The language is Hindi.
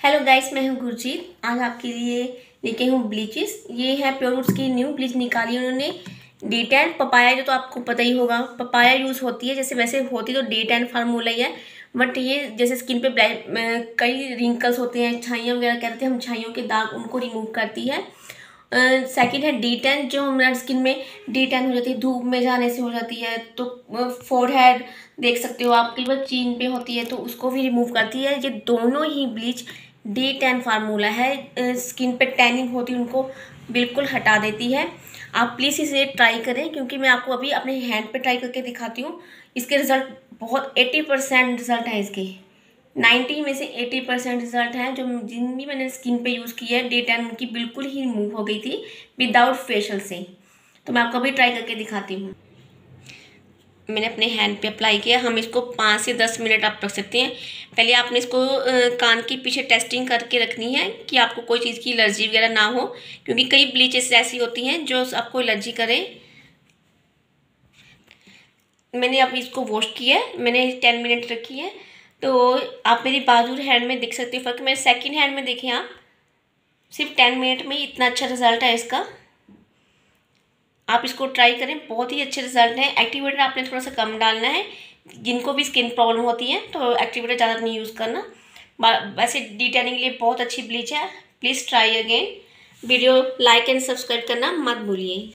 हेलो गाइस मैं हूँ गुरजीत। आज आपके लिए लेके हूँ ब्लीचेस ये है प्योर रूट्स की न्यू ब्लीच निकाली उन्होंने। डे टैन पपाया जो तो आपको पता ही होगा। पपाया यूज़ होती है, जैसे वैसे होती तो डे टैन फार्मूला ही है। बट ये जैसे स्किन पे ब्लैक कई रिंकल्स होते हैं, छाइयाँ वगैरह कहते हैं, हम छाइयों के दाग उनको रिमूव करती है। सेकंड है डी टेन जो हमारे स्किन में डी टेन हो जाती है, धूप में जाने से हो जाती है तो फोर हेड देख सकते हो आप, कई बार चीन पे होती है तो उसको भी रिमूव करती है। ये दोनों ही ब्लीच डी टेन फार्मूला है स्किन पे टैनिंग होती है, उनको बिल्कुल हटा देती है। आप प्लीज़ इसे ट्राई करें, क्योंकि मैं आपको अभी अपने हैंड पे ट्राई करके दिखाती हूँ। इसके रिज़ल्ट बहुत एट्टी परसेंट रिज़ल्ट है इसके। नाइन्टी में से एटी परसेंट रिज़ल्ट हैं, जो जिन भी मैंने स्किन पे यूज़ किया है डे टेन उनकी बिल्कुल ही रिमूव हो गई थी विदाउट फेशियल से। तो मैं आपको अभी ट्राई करके दिखाती हूँ। मैंने अपने हैंड पे अप्लाई किया, हम इसको पाँच से दस मिनट आप रख सकते हैं। पहले आपने इसको कान के पीछे टेस्टिंग करके रखनी है, कि आपको कोई चीज़ की एलर्जी वगैरह ना हो, क्योंकि कई ब्लीचेस ऐसी होती हैं, जो आपको एलर्जी करें। मैंने अब इसको वॉश किया है, मैंने टेन मिनट रखी है। तो आप मेरी बाजू हैंड में देख सकते हो, फ़र्क मेरे सेकंड हैंड में देखें आप। सिर्फ़ टेन मिनट में इतना अच्छा रिज़ल्ट है इसका। आप इसको ट्राई करें, बहुत ही अच्छे रिज़ल्ट हैं। एक्टिवेटर आपने थोड़ा सा कम डालना है, जिनको भी स्किन प्रॉब्लम होती है तो एक्टिवेटर ज़्यादा नहीं यूज़ करना। वैसे डिटेनिंग के लिए बहुत अच्छी ब्लीच है। Please try again video like and subscribe करना मत भूलिए।